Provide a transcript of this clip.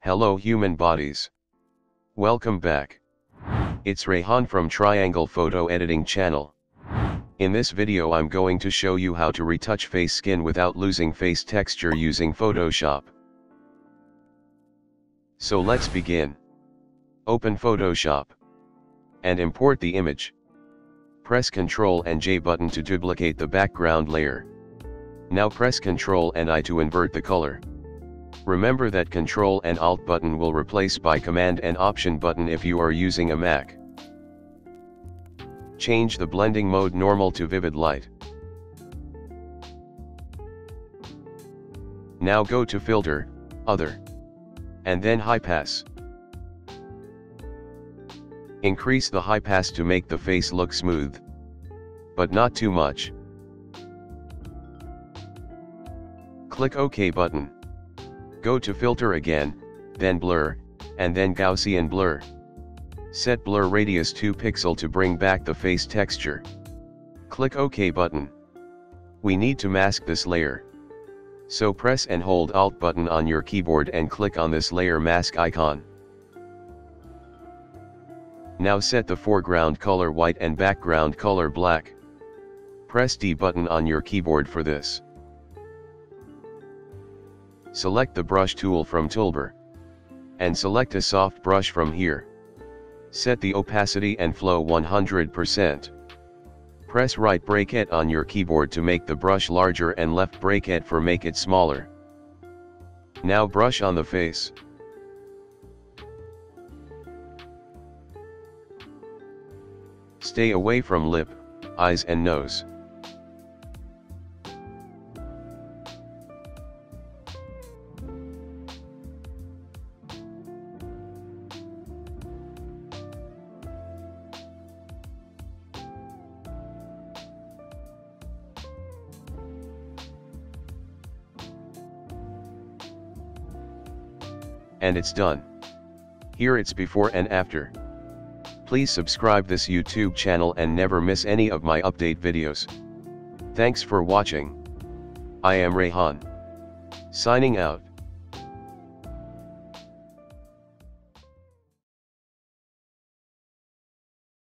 Hello human bodies. Welcome back. It's Rayhan from Triangle Photo Editing channel. In this video I'm going to show you how to retouch face skin without losing face texture using Photoshop. So let's begin. Open Photoshop. And import the image. Press Ctrl and J button to duplicate the background layer. Now press Ctrl and I to invert the color. Remember that Control and Alt button will replace by Command and Option button if you are using a Mac. Change the blending mode normal to vivid light. Now go to Filter, Other. And then High Pass. Increase the high pass to make the face look smooth. But not too much. Click OK button. Go to filter again, then blur, and then Gaussian blur. Set blur radius 2 pixel to bring back the face texture. Click OK button. We need to mask this layer. So press and hold Alt button on your keyboard and click on this layer mask icon. Now set the foreground color white and background color black. Press D button on your keyboard for this. Select the brush tool from toolbar. And select a soft brush from here. Set the opacity and flow 100%. Press right bracket on your keyboard to make the brush larger and left bracket for make it smaller. Now brush on the face. Stay away from lip, eyes and nose. And it's done. Here it's before and after. Please subscribe this YouTube channel and never miss any of my update videos. Thanks for watching. I am Rayhan. Signing out.